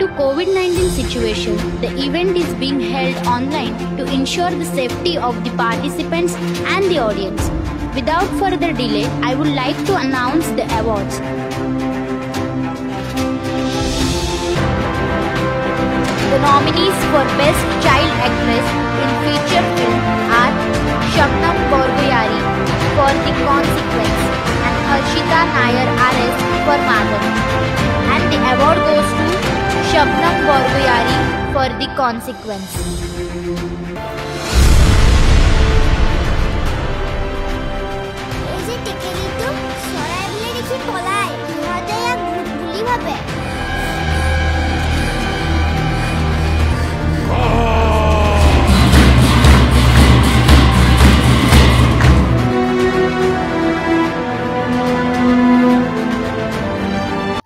to COVID-19 situation, the event is being held online to ensure the safety of the participants and the audience. Without further delay, I would like to announce the awards. The nominees for Best Child Actress in Feature Film are Shabnam Borgoyari for The Consequence and Harshita Nair RS for Madam. For The Consequence.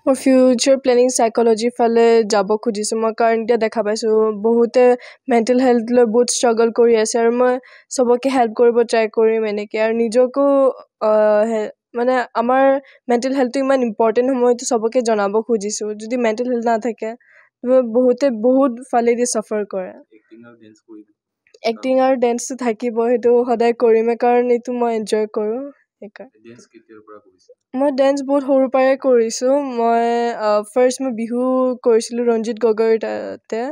মোৰ future planning চাইক'লজিৰ ফালে যাব খুজিছোঁ। মই কাৰণ এতিয়া দেখা পাইছোঁ বহুতে মেণ্টেল হেল্থ লৈ বহুত ষ্ট্ৰাগল কৰি আছে আৰু মই চবকে হেল্প কৰিব ট্ৰাই কৰিম এনেকৈ। আৰু নিজকো মানে আমাৰ মেণ্টেল হেল্থটো ইমান ইম্পৰ্টেণ্ট হয় মই এইটো চবকে জনাব খুজিছোঁ। যদি মেণ্টেল হেল্থ নাথাকে বহুতে বহুত ফালেদি চাফাৰ কৰে। এক্টিং আৰু ডেন্সটো থাকিব সেইটো সদায় কৰিমেই কাৰণ এইটো মই এনজয় কৰোঁ। মই ডেন্স বহুত সৰুৰ পৰাই কৰিছোঁ। মই ফাৰ্ষ্ট মই বিহু কৰিছিলোঁ ৰঞ্জিত গগৈৰ তাতে।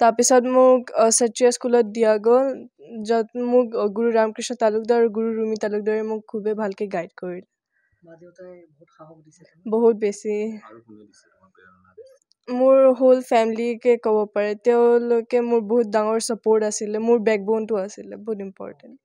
তাৰপিছত মোক সত্ৰীয়া স্কুলত দিয়া গ'ল। য'ত মোক গুৰু ৰামকৃষ্ণ তালুকদাৰ আৰু গুৰু ৰুমি তালুকদাৰে মোক খুবেই ভালকৈ গাইড কৰিলে। বহুত বেছি। মোৰ হোল ফেমিলিকে ক'ব পাৰে। তেওঁলোকে মোৰ বহুত ডাঙৰ ছাপৰ্ট আছিলে। মোৰ বেকব'নটো আছিলে বহুত ইম্পৰ্টেণ্ট